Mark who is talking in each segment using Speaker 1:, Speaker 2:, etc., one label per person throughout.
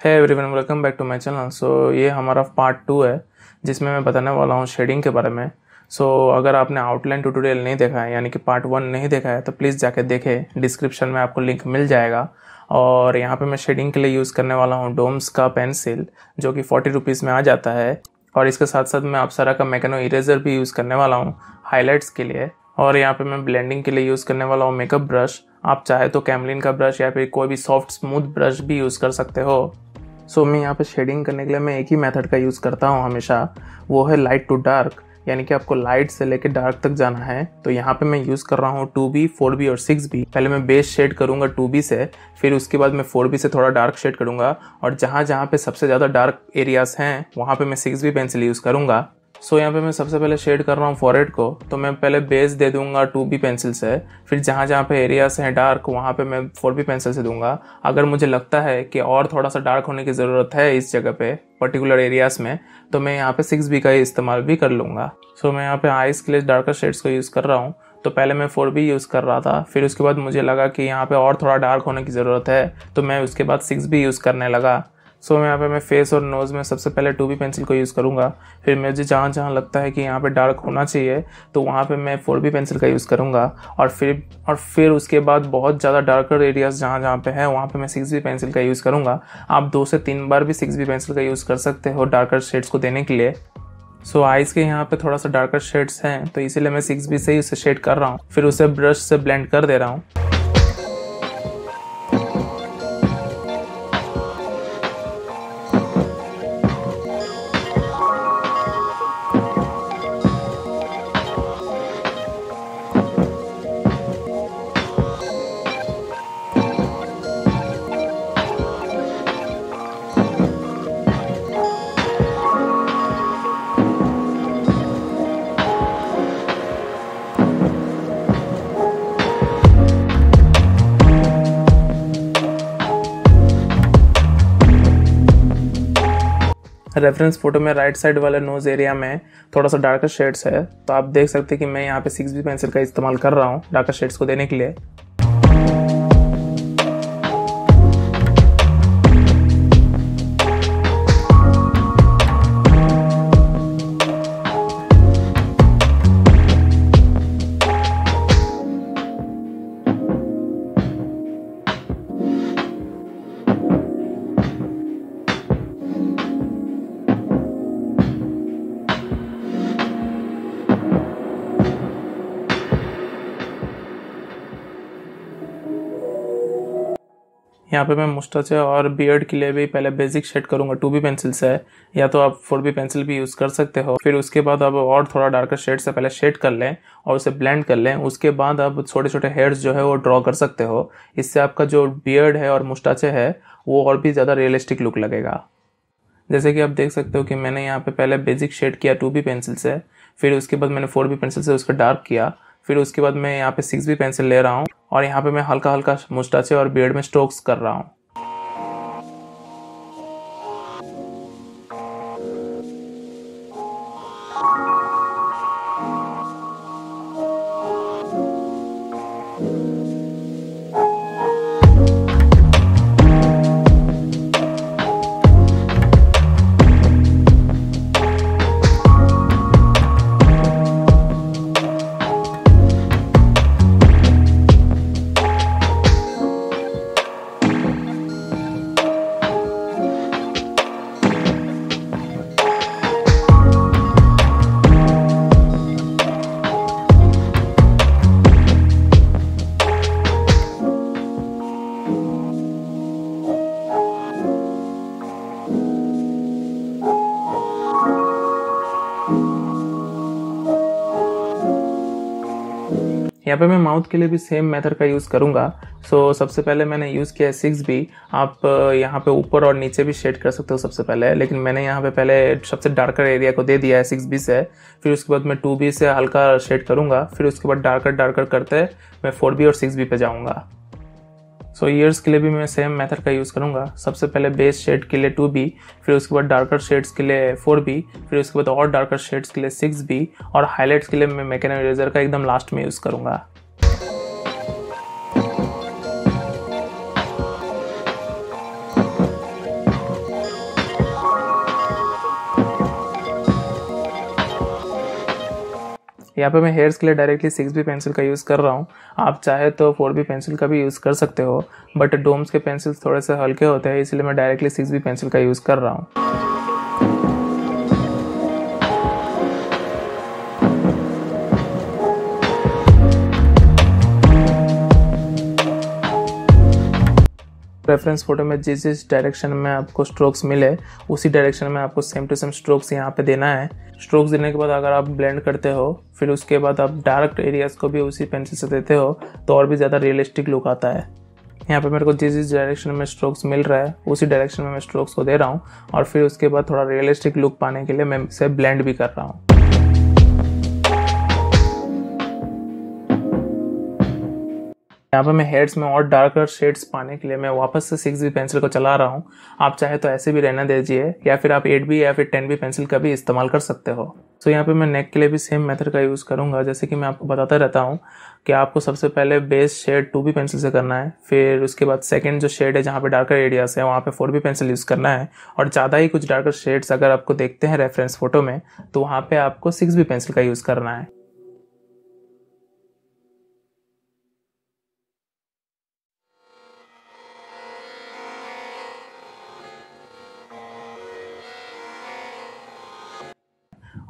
Speaker 1: Hi everyone welcome back to my channel so ये हमारा part two है जिसमें मैं बताने वाला हूँ शेडिंग के बारे में। सो so, अगर आपने आउटलाइन ट्यूटोरियल नहीं देखा है यानी कि पार्ट वन नहीं देखा है तो प्लीज़ जाके देखें। डिस्क्रिप्शन में आपको लिंक मिल जाएगा। और यहाँ पे मैं शेडिंग के लिए यूज़ करने वाला हूँ डोम्स का पेंसिल जो कि फोर्टी रुपीज़ में आ जाता है। और इसके साथ साथ मैं अप्सरा का मैकेनो इरेजर भी यूज़ करने वाला हूँ हाईलाइट्स के लिए। और यहाँ पे मैं ब्लेंडिंग के लिए यूज़ करने वाला हूँ मेकअप ब्रश आप चाहे तो कैमलिन का ब्रश या फिर कोई भी सॉफ्ट स्मूथ ब्रश भी यूज़ कर सकते हो। सो मैं यहाँ पर शेडिंग करने के लिए मैं एक ही मेथड का यूज़ करता हूँ हमेशा। वो है लाइट टू डार्क यानी कि आपको लाइट से लेकर डार्क तक जाना है। तो यहाँ पे मैं यूज़ कर रहा हूँ टू बी फोर बी और सिक्स बी पहले मैं बेस शेड करूँगा टू बी से, फिर उसके बाद मैं फोर बी से थोड़ा डार्क शेड करूँगा। और जहाँ जहाँ पे सबसे ज़्यादा डार्क एरियाज़ हैं, वहाँ पे मैं सिक्स बी पेंसिल यूज़ करूँगा। सो so, यहाँ पे मैं सबसे पहले शेड कर रहा हूँ फॉरेड को तो मैं पहले बेस दे दूँगा टू बी पेंसिल से फिर जहाँ जहाँ पे एरियाज़ हैं डार्क वहाँ पे मैं फोर बी पेंसिल से दूँगा। अगर मुझे लगता है कि और थोड़ा सा डार्क होने की ज़रूरत है इस जगह पे पर्टिकुलर एरियाज़ में तो मैं यहाँ पे सिक्स बी का ही इस्तेमाल भी कर लूँगा। सो so, मैं यहाँ पे आइस के लिए डार्कर शेड्स को यूज़ कर रहा हूँ। तो पहले मैं फोर बी यूज़ कर रहा था फिर उसके बाद मुझे लगा कि यहाँ पे और थोड़ा डार्क होने की ज़रूरत है तो मैं उसके बाद सिक्स बी यूज़ करने लगा। सो so, यहाँ पे मैं फेस और नोज़ में सबसे पहले टू बी पेंसिल को यूज़ करूँगा। फिर मुझे जहाँ जहाँ लगता है कि यहाँ पे डार्क होना चाहिए तो वहाँ पे मैं फोर बी पेंसिल का यूज़ करूँगा। और फिर और फिर उसके बाद बहुत ज़्यादा डार्कर एरियाज़ जहाँ जहाँ पे है वहाँ पे मैं सिक्स बी पेंसिल का यूज़ करूँगा। आप दो से तीन बार भी सिक्स बी पेंसिल का यूज़ कर सकते हो डार्कर शेड्स को देने के लिए। सो so, आइज़ के यहाँ पे थोड़ा सा डार्कर शेड्स हैं तो इसीलिए मैं सिक्स बी से ही उसे शेड कर रहा हूँ। फिर उसे ब्रश से ब्लेंड कर दे रहा हूँ। रेफरेंस फ़ोटो में राइट साइड वाले नोज़ एरिया में थोड़ा सा डार्कर शेड्स है तो आप देख सकते हैं कि मैं यहाँ पे सिक्स बी पेंसिल का इस्तेमाल कर रहा हूँ डार्कर शेड्स को देने के लिए। यहाँ पे मैं मुस्टाचे और बियर्ड के लिए भी पहले बेसिक शेड करूँगा टू बी पेंसिल से या तो आप फोर बी पेंसिल भी यूज़ कर सकते हो। फिर उसके बाद आप और थोड़ा डार्कर शेड से पहले शेड कर लें और उसे ब्लेंड कर लें। उसके बाद आप छोटे छोटे हेयर्स जो है वो ड्रॉ कर सकते हो। इससे आपका जो बियर्ड है और मुस्टाचे है, वो और भी ज़्यादा रियलिस्टिक लुक लगेगा। जैसे कि आप देख सकते हो कि मैंने यहाँ पे पहले बेसिक शेड किया टू बी पेंसिल से फिर उसके बाद मैंने फोर बी पेंसिल से उसका डार्क किया। फिर उसके बाद मैं यहाँ पे सिक्स भी पेंसिल ले रहा हूँ और यहाँ पे मैं हल्का हल्का मुस्टाचे और बियड में स्ट्रोक्स कर रहा हूँ। यहाँ पे मैं माउथ के लिए भी सेम मेथड का यूज़ करूँगा। सो so, सबसे पहले मैंने यूज़ किया है सिक्स बी आप यहाँ पे ऊपर और नीचे भी शेड कर सकते हो सबसे पहले लेकिन मैंने यहाँ पे पहले सबसे डार्कर एरिया को दे दिया है सिक्स बी से। फिर उसके बाद मैं टू बी से हल्का शेड करूँगा। फिर उसके बाद डार्कर डार्कर करते मैं फोर बी और सिक्स बी पे जाऊँगा। सो so, ईयर्स के लिए भी मैं सेम मेथड का यूज़ करूँगा। सबसे पहले बेस शेड के लिए टू बी फिर उसके बाद डार्कर शेड्स के लिए फोर बी फिर उसके बाद और डार्कर शेड्स के लिए सिक्स बी और हाईलाइट्स के लिए मैं मैकेनिक रेजर का एकदम लास्ट में यूज़ करूँगा। यहाँ पे मैं हेयर्स के लिए डायरेक्टली सिक्स बी पेंसिल का यूज़ कर रहा हूँ। आप चाहे तो फोर बी पेंसिल का भी यूज़ कर सकते हो बट डोम्स के पेंसिल्स थोड़े से हल्के होते हैं, इसलिए मैं डायरेक्टली सिक्स बी पेंसिल का यूज़ कर रहा हूँ। रेफरेंस फ़ोटो में जिस जिस डायरेक्शन में आपको स्ट्रोक्स मिले, उसी डायरेक्शन में आपको सेम टू सेम स्ट्रोक्स यहाँ पे देना है। स्ट्रोक्स देने के बाद अगर आप ब्लेंड करते हो, फिर उसके बाद आप डार्क एरियाज़ को भी उसी पेंसिल से देते हो तो और भी ज़्यादा रियलिस्टिक लुक आता है। यहाँ पे मेरे को जिस जिस डायरेक्शन में स्ट्रोक्स मिल रहा है, उसी डायरेक्शन में मैं स्ट्रोक्स को दे रहा हूँ, और फिर उसके बाद थोड़ा रियलिस्टिक लुक पाने के लिए मैं इसे ब्लेंड भी कर रहा हूँ। यहाँ पर मैं हेड्स में और डार्कर शेड्स पाने के लिए मैं वापस से सिक्स बी पेंसिल को चला रहा हूँ। आप चाहे तो ऐसे भी रहना दीजिए या फिर आप एट बी या फिर टेन बी पेंसिल का भी इस्तेमाल कर सकते हो। So, यहाँ पे मैं नेक के लिए भी सेम मेथड का यूज़ करूँगा। जैसे कि मैं आपको बताता रहता हूँ कि आपको सबसे पहले base shade two B pencil से करना है फिर उसके बाद सेकेंड जो शेड है जहाँ पे डार्कर एरियाज़ है वहाँ पे फोर बी पेंसिल यूज़ करना है। और ज़्यादा ही कुछ डार्कर शेड्स अगर आपको देखते हैं रेफरेंस फ़ोटो में तो वहाँ पे आपको सिक्स बी पेंसिल का यूज़ करना है।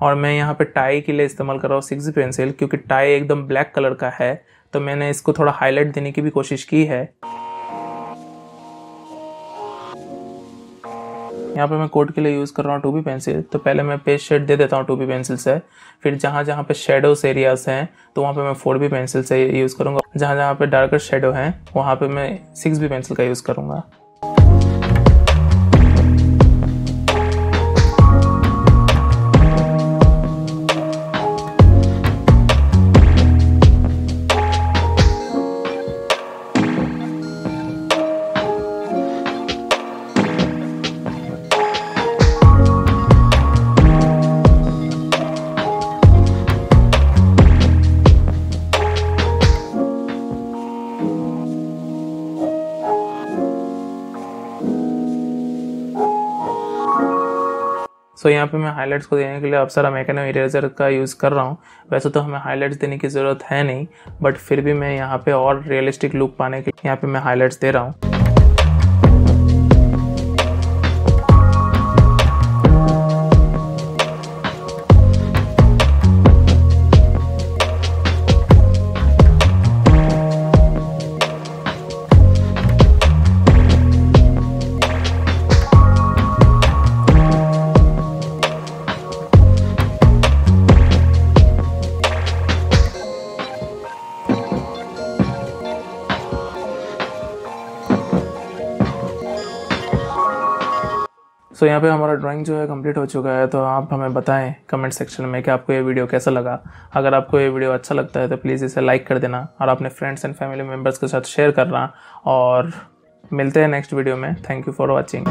Speaker 1: और मैं यहाँ पे टाई के लिए इस्तेमाल कर रहा हूँ सिक्स पेंसिल क्योंकि टाई एकदम ब्लैक कलर का है तो मैंने इसको थोड़ा हाईलाइट देने की भी कोशिश की है। यहाँ पे मैं कोट के लिए यूज़ कर रहा हूँ टू बी पेंसिल तो पहले मैं पेज शेड दे देता हूँ टू बी पेंसिल से। फिर जहाँ जहाँ पे शेडोस एरियाज़ हैं तो वहाँ पे मैं फोर बी पेंसिल से यूज़ करूँगा। जहाँ जहाँ पे डार्कर शेडो हैं, वहाँ पे मैं सिक्स बी पेंसिल का यूज़ करूँगा। सो so, यहाँ पे मैं हाइलाइट्स को देने के लिए अब सारा मैकेनो इरेजर का यूज़ कर रहा हूँ। वैसे तो हमें हाइलाइट्स देने की ज़रूरत है नहीं बट फिर भी मैं यहाँ पे और रियलिस्टिक लुक पाने के यहाँ पे मैं हाइलाइट्स दे रहा हूँ। सो यहाँ पे हमारा ड्राइंग जो है कंप्लीट हो चुका है तो आप हमें बताएँ कमेंट सेक्शन में कि आपको ये वीडियो कैसा लगा। अगर आपको ये वीडियो अच्छा लगता है तो प्लीज़ इसे लाइक कर देना और अपने फ्रेंड्स एंड फैमिली मेंबर्स के साथ शेयर करना। और मिलते हैं नेक्स्ट वीडियो में। Thank you for watching